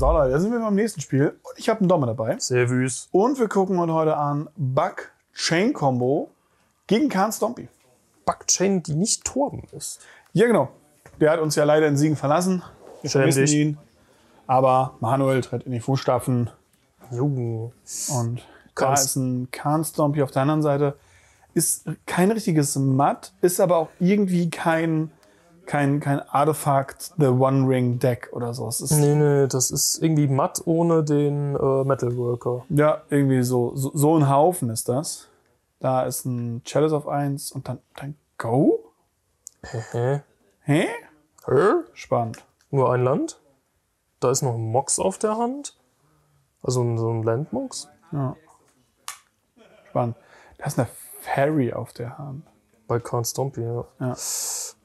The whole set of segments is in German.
So, Leute, da sind wir beim nächsten Spiel. Und ich habe einen Dommer dabei. Sehr wüst. Und wir gucken uns heute an Bug Chain Combo gegen Khan Stompy. Backchain, die nicht Torben ist. Ja, genau. Der hat uns ja leider in Siegen verlassen. Wir vermissen dich. ihn. Aber Manuel tritt in die Fußstapfen. Juhu. Und da ist ein Khan Stompy auf der anderen Seite. Ist kein richtiges Matt, ist aber auch irgendwie kein, kein, kein Artefakt The One Ring Deck oder so. Es ist Nee, nee, das ist irgendwie matt ohne den äh, Metalworker. ja irgendwie so, so, so ein Haufen ist das. Da ist ein Chalice auf 1 und dann, dann Go? Hä? Hä? Hä? Spannend. Nur ein Land? Da ist noch ein Mox auf der Hand. Also so ein Landmox. Ja. Spannend. Da ist eine Fairy auf der Hand. Bei Khan Stompy, ja. Ja.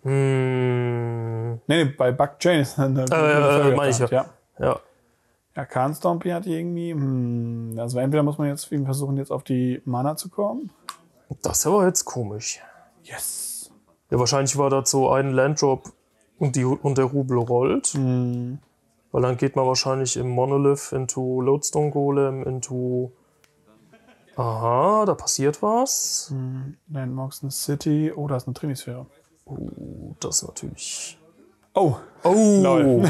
Hm, Nee, nee, bei Buck Jane ist eine, eine äh, auf meine ich ja. Ja. ja. Ja, Khan Stompy hat irgendwie, hm, also entweder muss man jetzt versuchen, jetzt auf die Mana zu kommen. Das ist aber jetzt komisch. Yes. Ja, wahrscheinlich war das so ein Landdrop und, die, und der Rubel rollt. Hm. Weil dann geht man wahrscheinlich im Monolith into Lodestone Golem, into. Aha, da passiert was. Landmarks eine City. Oh, da ist eine Trinisphäre. Uh, das ist natürlich. Oh, Oh! Lol.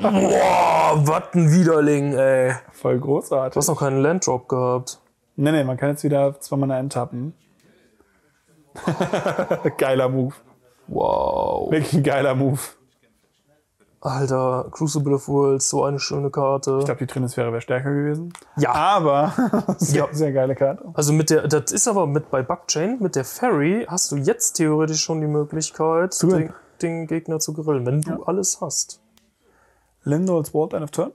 Boah, was ein Widerling, ey. voll Du großartig. hast noch keinen Landdrop gehabt. Nee, nee, man kann jetzt wieder zwei Mana enttappen. geiler Move. Wow. Wirklich ein geiler Move. Alter, Crucible of Worlds, so eine schöne Karte. Ich glaube, die Trinisphäre wäre stärker gewesen. Ja. Aber, sehr, Ja. sehr geile Karte. Also mit der, das ist aber mit bei Bugchain, mit der Ferry hast du jetzt theoretisch schon die Möglichkeit, den, den Gegner zu grillen, wenn du alles hast. Lindol's World End of Turn.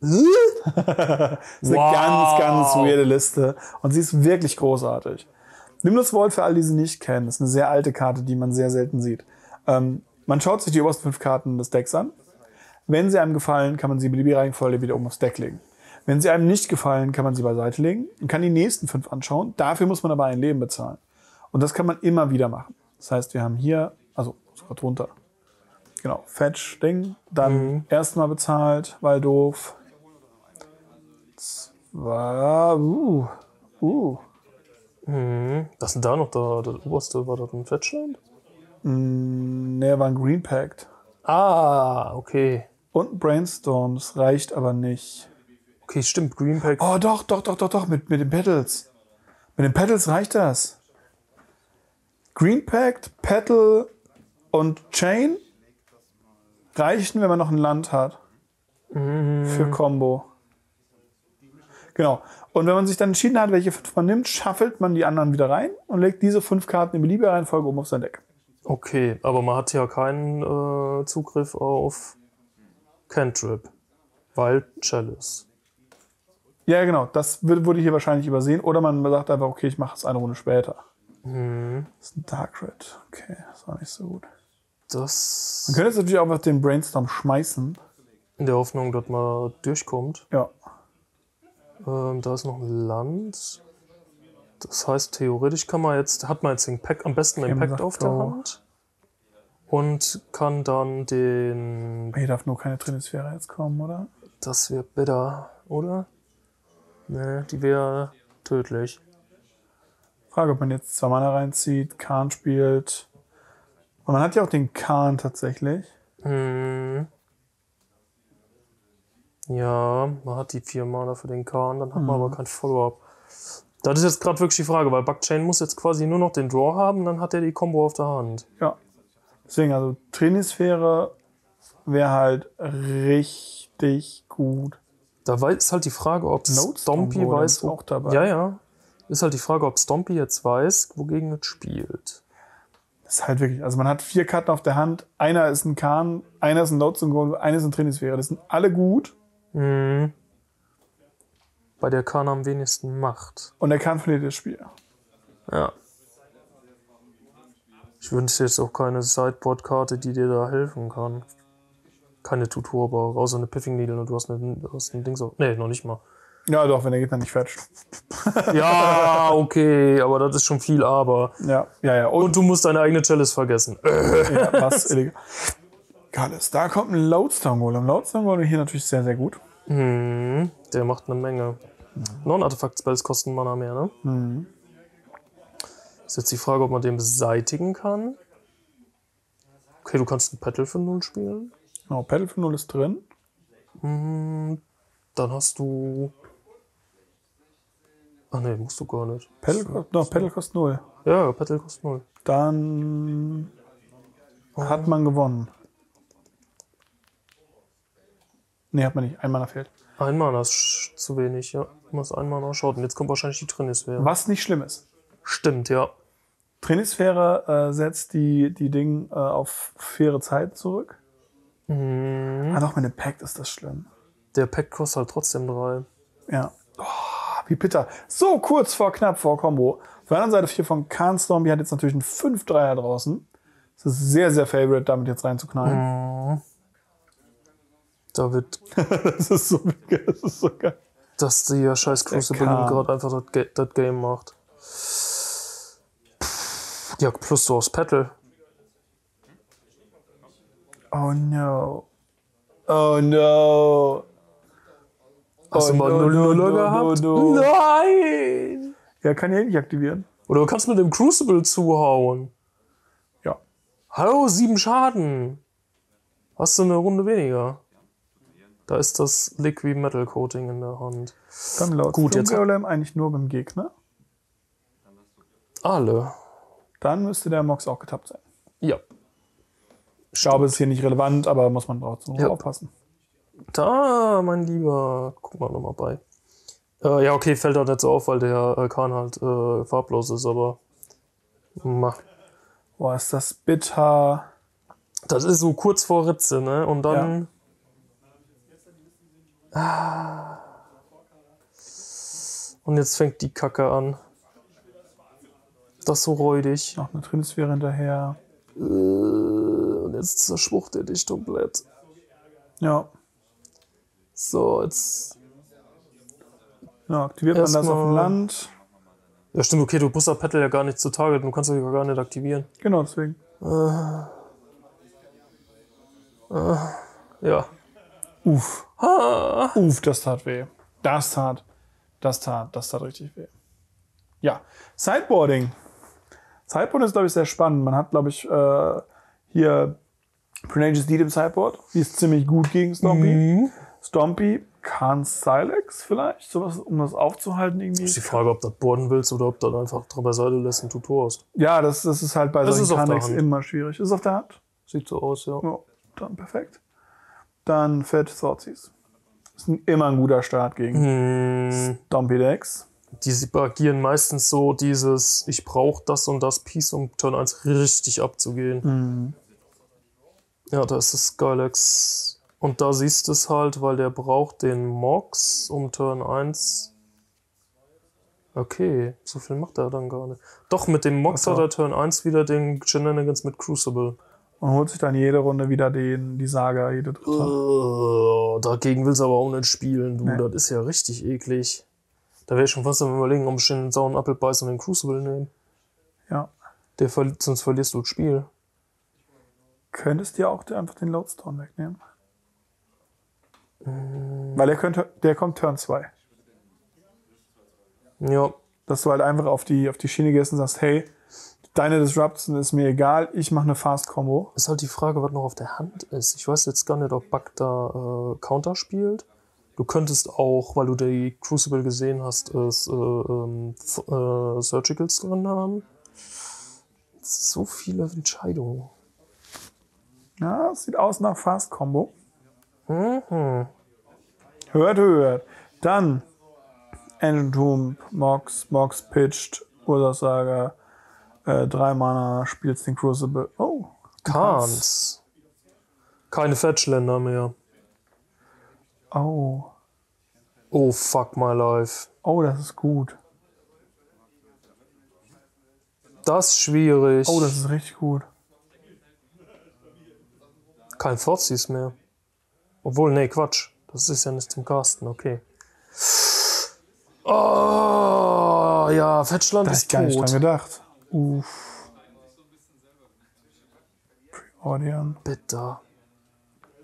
Das ist eine Wow. ganz, ganz weirde Liste. Und sie ist wirklich großartig. Nimlos Vault, für all die sie nicht kennen, ist eine sehr alte Karte, die man sehr selten sieht. Ähm, man schaut sich die obersten fünf Karten des Decks an. Wenn sie einem gefallen, kann man sie beliebig Reihenfolge wieder oben aufs Deck legen. Wenn sie einem nicht gefallen, kann man sie beiseite legen und kann die nächsten fünf anschauen. Dafür muss man aber ein Leben bezahlen. Und das kann man immer wieder machen. Das heißt, wir haben hier, also sogar drunter, genau, Fetch-Ding, dann erstmal bezahlt, weil doof. Zwar, uh, uh, Mhm. Was denn da noch da? Das oberste war das ein Fetchland? Ne, war ein Green Pact. Ah, okay. Und Brainstorms reicht aber nicht. Okay, stimmt. Green Pack. Oh, doch, doch, doch, doch, doch, mit, mit den Petals. Mit den Petals reicht das. Green Pact, Petal und Chain reichen, wenn man noch ein Land hat. Für Combo. Genau. Und wenn man sich dann entschieden hat, welche fünf man nimmt, schaffelt man die anderen wieder rein und legt diese fünf Karten in beliebige Reihenfolge oben auf sein Deck. Okay, aber man hat ja keinen äh, Zugriff auf Cantrip. Weil Chalice. Ja, genau. Das wurde hier wahrscheinlich übersehen. Oder man sagt einfach, okay, ich mache es eine Runde später. Das ist ein Dark Red. Okay, das war nicht so gut. Das Man könnte jetzt natürlich auch auf den Brainstorm schmeißen. in der Hoffnung, dass man durchkommt. Ja. Ähm, da ist noch ein Land. Das heißt, theoretisch kann man jetzt, hat man jetzt den Pack, am besten den Pack auf der. Hand. Und kann dann den. Hier darf nur keine Trinisphäre jetzt kommen, oder? Das wäre bitter, oder? Ne, die wäre tödlich. Frage, ob man jetzt zwei Mana reinzieht, Kahn spielt. Und man hat ja auch den Kahn tatsächlich. Hm. Ja, man hat die vier Mana für den Kahn, dann hat man aber kein Follow-up. Das ist jetzt gerade wirklich die Frage, weil Buckchain muss jetzt quasi nur noch den Draw haben, dann hat er die Combo auf der Hand. Ja. Deswegen, also Trinisphäre wäre halt richtig gut. Da ist halt die Frage, ob Stompy weiß, wo, auch dabei. Ja, ja. Ist halt die Frage, ob Stompy jetzt weiß, wogegen es spielt. Das ist halt wirklich, also man hat vier Karten auf der Hand. Einer ist ein Kahn, einer ist ein Golem, einer ist ein Trinisphäre. Das sind alle gut. Mhm. Bei der Kahn am wenigsten Macht. Und der Kahn verliert das Spiel. Ja. Ich wünsche jetzt auch keine Sideboard-Karte, die dir da helfen kann. Keine Tutorbar, außer eine Piffing Needle und du hast, eine, hast ein Ding so. Nee, noch nicht mal. Ja, doch, wenn der Gegner nicht fetcht. Ja, okay, aber das ist schon viel Aber. Ja, ja, ja. Und, Und du musst deine eigene Chalice vergessen. Ja, was illegal. Galles. Da kommt ein Lodestone Golem. Lodestone Golem hier natürlich sehr, sehr gut. Mhm. Der macht eine Menge. Non-Artefakt-Spells kosten Mana mehr, ne? Mhm. Ist jetzt die Frage, ob man den beseitigen kann. Okay, du kannst ein Petal für 0 spielen. Genau, Pedal für 0 ist drin. Dann hast du. Ach nee, musst du gar nicht. Pedal, kostet- no, Pedal kostet 0. Ja, Petal kostet 0. Dann hat man gewonnen. Nee, hat man nicht. Ein Mana fehlt. Ein Mana ist zu wenig, ja. Du musst ein Mana schaut. Und jetzt kommt wahrscheinlich die Trinisphäre. Was nicht schlimm ist. Stimmt, ja. Trinisphäre äh, setzt die, die Dinge äh, auf faire Zeit zurück. Mhm. Ah, doch, mit dem Pact ist das schlimm. Der Pack kostet halt trotzdem 3. Ja. Oh, wie bitter. So kurz vor knapp vor Combo. Auf der anderen Seite 4 von Khan Storm. hat jetzt natürlich einen 5-3er draußen. Das ist sehr, sehr favorite, damit jetzt reinzuknallen. Da wird, Das ist so geil. Das ist so geil. dass der scheiß Crucible gerade einfach das, Ga das Game macht. Ja, plus du aufs Petal. Oh no. Oh no. Hast Oh, du mal no, 0 no, 0 no, gehabt? no, no. Nein! Ja, kann ich nicht aktivieren. Oder du kannst mit dem Crucible zuhauen. Ja. Hallo, sieben Schaden. Hast du eine Runde weniger? Da ist das Liquid Metal Coating in der Hand. Dann laut Gut, jetzt- eigentlich nur beim Gegner. Alle. Dann müsste der Mox auch getappt sein. Ja. Ich glaube, es ist hier nicht relevant, aber muss man drauf Ja. aufpassen. Da, mein Lieber. Guck mal nochmal bei. Äh, ja, okay, fällt auch nicht so auf, weil der äh, Kahn halt äh, farblos ist, aber. Mach. Boah, ist das bitter. Das ist so kurz vor Ritze, ne? Und dann. Ah. Und jetzt fängt die Kacke an. Das ist so räudig. Noch eine Trinsphäre hinterher. Äh, Und jetzt zerschwucht er dich komplett. Ja. So, jetzt. ja aktiviert man das auf dem Land. Ja, stimmt, okay, du musst Petal ja gar nicht zu Target, du kannst das ja gar nicht aktivieren. Genau, deswegen. Ja. Uff. Ah. Uff, das tat weh. Das tat. Das tat. Das tat richtig weh. Ja. Sideboarding. Sideboarding ist, glaube ich, sehr spannend. Man hat, glaube ich, äh, hier Prenage's Deed im Sideboard. Die ist ziemlich gut gegen Stompy. Mhm. Stompy kann Silex vielleicht, sowas, um das aufzuhalten irgendwie. Ist die Frage, ob du das boarden willst oder ob du das einfach dran beiseite lässt und du torst. Ja, das, das ist halt bei Das solchen Hand. immer schwierig. Ist auf der Hand? Sieht so aus, ja. Ja, dann perfekt. Dann Fett Thoughtseize. Ist immer ein guter Start gegen Hm, Stompy Decks. die agieren meistens so dieses, ich brauche das und das Piece, um Turn 1 richtig abzugehen. Mhm. Ja, da ist das Skylex. Und da siehst du es halt, weil der braucht den Mox um Turn 1. Okay, so viel macht er dann gar nicht. Doch, mit dem Mox so. hat er Turn 1 wieder den Shenanigans mit Crucible. Und holt sich dann jede Runde wieder den, die Saga, jede dritte. Uh, dagegen willst du aber auch nicht spielen, du. Nee. Das ist ja richtig eklig. Da wäre ich schon fast am überlegen, ob ich den sauren Apfel beißen und den Crucible nehmen. Ja. Der verli sonst verlierst du das Spiel. Könntest dir auch einfach den Lodestone wegnehmen. Weil der, könnte, der kommt Turn 2. Ja, Dass du halt einfach auf die, auf die Schiene gehst und sagst, hey, deine Disruption ist mir egal, ich mache eine Fast-Combo. ist halt die Frage, was noch auf der Hand ist. Ich weiß jetzt gar nicht, ob Bug da äh, Counter spielt. Du könntest auch, weil du die Crucible gesehen hast, es, äh, ähm, äh, Surgicals drin haben. So viele Entscheidungen. Ja, sieht aus nach Fast-Combo. Mhm. Hört, hört. Dann Engine Tomb, Mox, Mox pitched, Ursasaga, äh, drei Mana, spielst den Crucible. Oh, Khans. Keine Fetchländer mehr. oh, Oh, fuck my life. oh, das ist gut. Das ist schwierig. Oh, das ist richtig gut. Kein Thoughtseize mehr. Obwohl, nee, Quatsch. Das ist ja nicht zum Casten, okay. Oh, ja, Fetchland Da hab ist ich gar nicht dran tot. gedacht. Uff. Preordian. Bitter.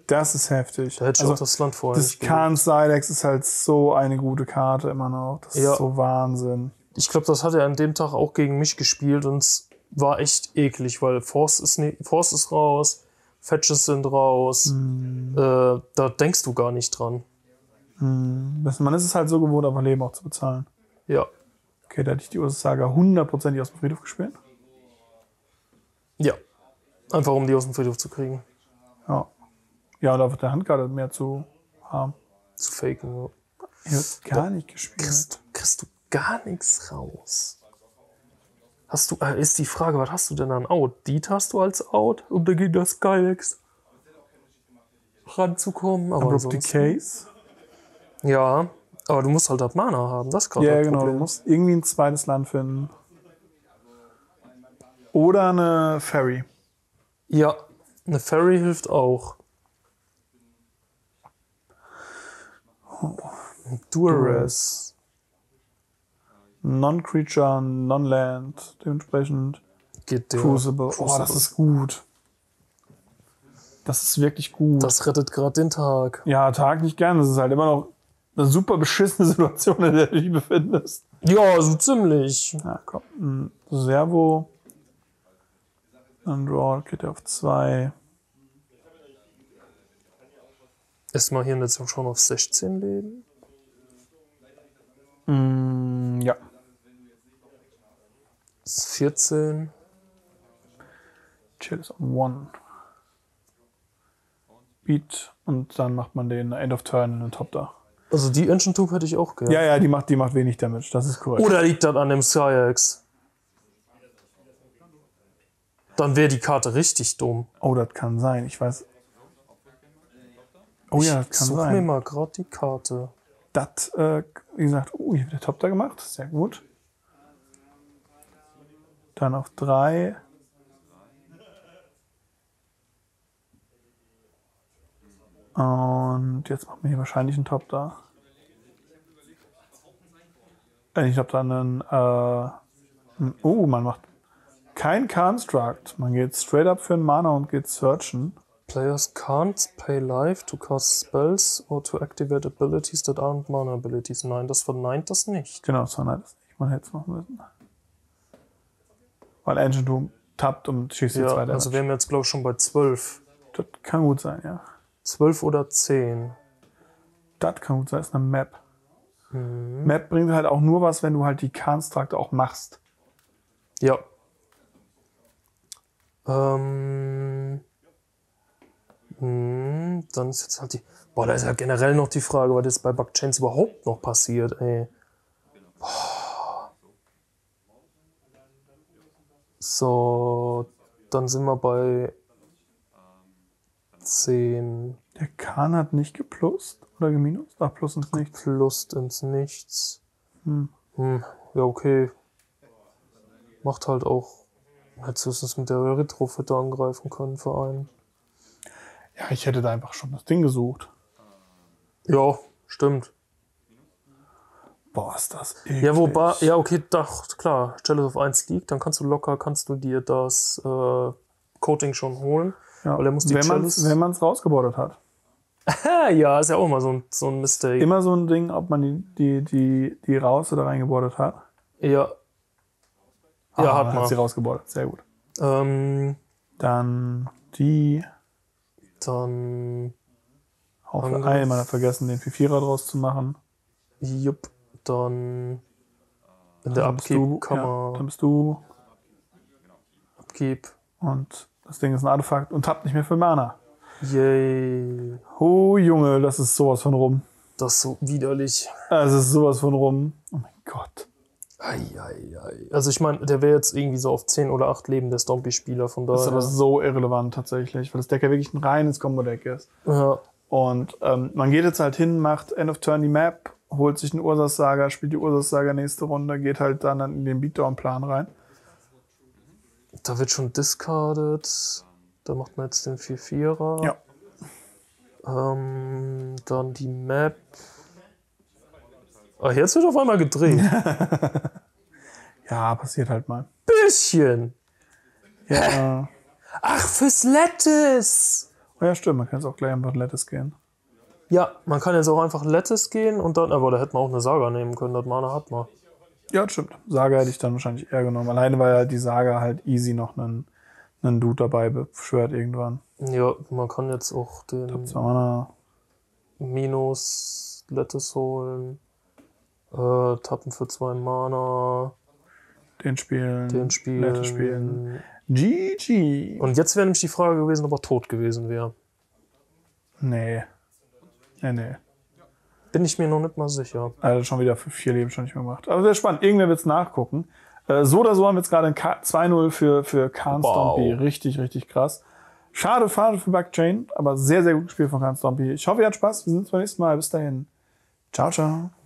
Das ist heftig. Da hätte ich also, auch das Land vorher das. Khan Silex ist halt so eine gute Karte immer noch. Das Ja. ist so Wahnsinn. Ich glaube, das hat er an dem Tag auch gegen mich gespielt und es war echt eklig, weil Force ist, nie, Force ist raus, Fetches sind raus. Hm. Äh, da denkst du gar nicht dran. Man ist es halt so gewohnt, einfach Leben auch zu bezahlen. Ja. Okay, da hätte ich die Ursus Saga hundertprozentig aus dem Friedhof gespielt. Ja. Einfach um die aus dem Friedhof zu kriegen. Ja. Ja, und auf der Handkarte mehr zu haben. Zu faken. Ja. Ich hab gar nicht gespielt. Kriegst, kriegst du gar nichts raus. Hast du, äh, ist die Frage, was hast du denn an Out? Diet hast du als Out, um dagegen das Skylex ranzukommen. Aber Abrupt Decays. Ja, aber du musst halt das Mana haben, das gerade Ja, genau. Du Problem. musst irgendwie ein zweites Land finden. Oder eine Ferry. Ja, eine Fairy hilft auch. Duress. Non-Creature, Non-Land. Dementsprechend Geht der. Crucible. Oh, Crucible. das ist gut. Das ist wirklich gut. Das rettet gerade den Tag. ja, Tag nicht gern. Das ist halt immer noch eine super beschissene Situation, in der du dich befindest. Ja, so ziemlich. Ja, komm. Ein Servo. Draw geht auf zwei. Erstmal hier jetzt schon auf 16 Leben. Mm, ja. Das ist 14. Chill is on one. Beat und dann macht man den End of Turn in den Top da. Also die Ancient Tube hätte ich auch gerne. Ja, ja, die macht, die macht wenig Damage, das ist korrekt. Oder liegt das an dem Skyx? Dann wäre die Karte richtig dumm. Oh, das kann sein, ich weiß. Oh ja, das Ich kann such mir sein. mal gerade die Karte. Das, äh, wie gesagt, oh, hier wird der Top da gemacht, sehr gut. Dann auf drei. Und jetzt machen wir hier wahrscheinlich einen Top da. Äh, ich glaube dann einen, äh, oh, man macht kein Construct. Man geht straight up für einen Mana und geht searchen. Players can't pay life to cast spells or to activate abilities that aren't mana abilities. Nein, das verneint das nicht. Genau, so nein, das nicht. Man hätte es machen müssen. Weil Ancient Doom tappt und schießt Ja, jetzt weiter. also wir haben jetzt, glaube ich, schon bei 12. das kann gut sein, ja. 12 oder 10. Das kann gut sein, ist eine Map. Map bringt halt auch nur was, wenn du halt die Construct auch machst. Ja. Ähm, hm, dann ist jetzt halt die. Boah, da ist ja generell noch die Frage, was jetzt bei Bugchains überhaupt noch passiert, ey. Boah. So, dann sind wir bei 10 Der Kahn hat nicht geplust oder geminust? Ach, plus ins Nichts. plus ins Nichts. Hm, ja, okay. Macht halt auch. Hättest du es mit der Retrofitte angreifen können für einen. Ja, ich hätte da einfach schon das Ding gesucht. Ja, stimmt. Boah, ist das eklig. Ja, wobei, ja, okay, doch, klar, Stelle auf 1 liegt, dann kannst du locker, kannst du dir das äh, Coating schon holen. Ja, weil er muss die wenn man es rausgebordet hat. Ja, ist ja auch mal so ein, so ein Mistake. Immer so ein Ding, ob man die, die, die, die raus oder reingebordet hat. Ja. Ja, Ah, hat man hat sie rausgebordet. Sehr gut. Ähm, Dann die dann, auf Angriff. ein. Man hat vergessen, den 4-4er draus zu machen. jupp, dann in der Dann du, kann ja, man dann bist du Upkeep. und das Ding ist ein Artefakt und tappt nicht mehr für Mana. Yay. Oh Junge, das ist sowas von rum. Das ist so widerlich. Das ist sowas von rum. Oh mein Gott. Ei, ei, ei. Also ich meine, der wäre jetzt irgendwie so auf 10 oder 8 Leben der Stompy-Spieler, von Das ist daher. aber so irrelevant tatsächlich, weil das Deck ja wirklich ein reines Combo-Deck ist. ja, Und ähm, man geht jetzt halt hin, macht End of Turn die Map, holt sich einen Ursas Saga, spielt die Ursas Saga nächste Runde, geht halt dann in den Beatdown-Plan rein. Da wird schon discarded. Da macht man jetzt den 4-4er. Ja. Ähm, dann die Map. Ah, jetzt wird auf einmal gedreht. Ja, passiert halt mal. Bisschen. Ja, Ach, fürs Lettuce. Oh ja, stimmt, man kann jetzt auch gleich einfach Lettuce gehen. Ja, man kann jetzt auch einfach Lettuce gehen und dann, aber da hätte man auch eine Saga nehmen können, das Mana hat man. Ja, stimmt. Saga hätte ich dann wahrscheinlich eher genommen. Alleine weil ja die Saga halt easy noch einen, einen Dude dabei beschwört irgendwann. Ja, man kann jetzt auch den. Minus Lettuce holen. Äh, tappen für zwei Mana. Den spielen. Den spielen. Lettuce spielen. GG. Und jetzt wäre nämlich die Frage gewesen, ob er tot gewesen wäre. Nee. Nee, nee. Bin ich mir noch nicht mal sicher. Also schon wieder für vier Leben schon nicht mehr gemacht. Aber sehr spannend. Irgendwer wird's nachgucken. Äh, so oder so haben wir jetzt gerade ein K- 2-0 für, für Khan Wow. Stompy. Richtig, richtig krass. Schade, schade für Backchain, aber sehr, sehr gutes Spiel von Khan Stompy. Ich hoffe, ihr habt Spaß. Wir sehen uns beim nächsten Mal. Bis dahin. Ciao, ciao.